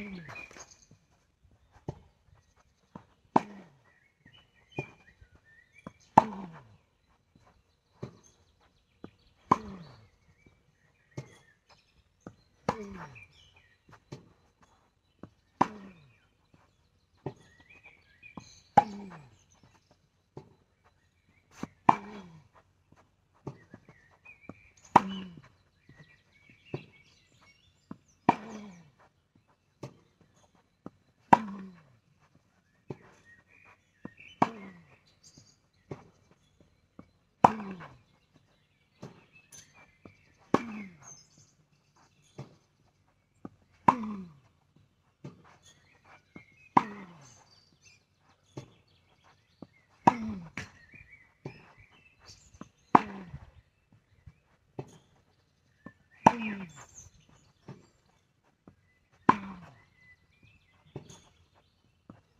Mm-hmm. Mm.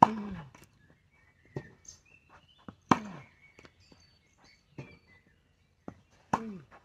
mm. mm. mm.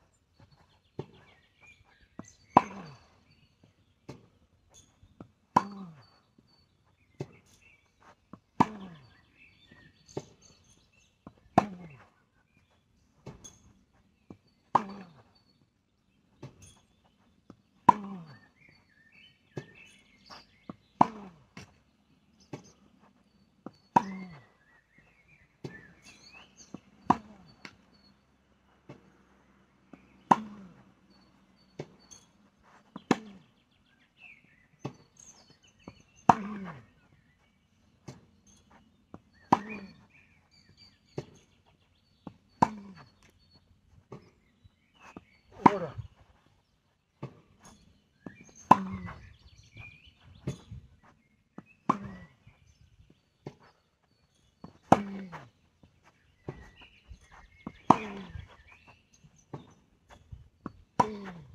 Mm-hmm.